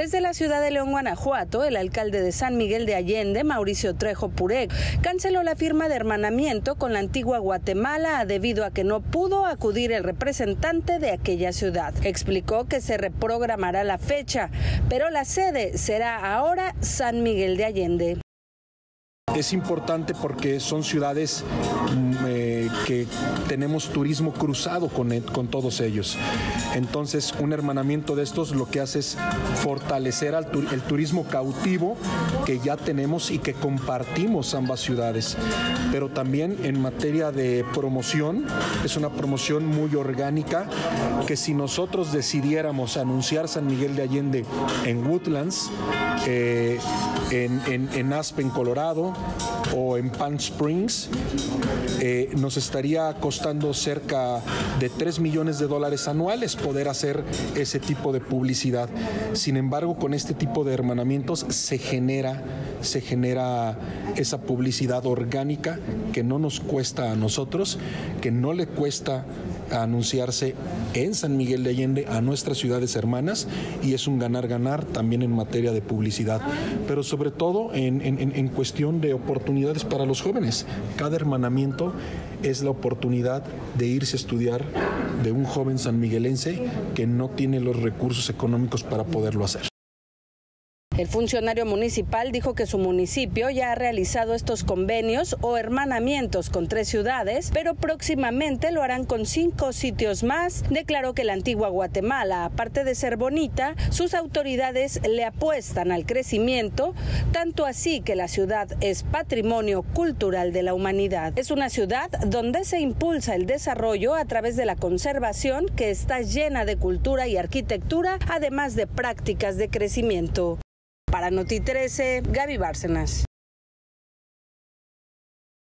Desde la ciudad de León, Guanajuato, el alcalde de San Miguel de Allende, Mauricio Trejo Purec, canceló la firma de hermanamiento con la antigua Guatemala debido a que no pudo acudir el representante de aquella ciudad. Explicó que se reprogramará la fecha, pero la sede será ahora San Miguel de Allende. Es importante porque son ciudades mm, eh, que tenemos turismo cruzado con, e, con, todos ellos. Entonces, un hermanamiento de estos lo que hace es fortalecer al el turismo cautivo que ya tenemos y que compartimos ambas ciudades. Pero también en materia de promoción, es una promoción muy orgánica que si nosotros decidiéramos anunciar San Miguel de Allende en Woodlands, eh, en, en, en Aspen, Colorado, o en Palm Springs, eh, nos estaría costando cerca de 3 millones de dólares anuales poder hacer ese tipo de publicidad. Sin embargo, con este tipo de hermanamientos se genera, se genera esa publicidad orgánica que no nos cuesta a nosotros, que no le cuesta anunciarse en San Miguel de Allende a nuestras ciudades hermanas y es un ganar-ganar también en materia de publicidad, pero sobre todo en, en cuestión de oportunidades para los jóvenes. Cada hermanamiento es la oportunidad de irse a estudiar de un joven sanmiguelense que no tiene los recursos económicos para poderlo hacer. El funcionario municipal dijo que su municipio ya ha realizado estos convenios o hermanamientos con tres ciudades, pero próximamente lo harán con cinco sitios más. Declaró que la antigua Guatemala, aparte de ser bonita, sus autoridades le apuestan al crecimiento, tanto así que la ciudad es patrimonio cultural de la humanidad. Es una ciudad donde se impulsa el desarrollo a través de la conservación que está llena de cultura y arquitectura, además de prácticas de crecimiento. Para Noti 13, Gaby Bárcenas.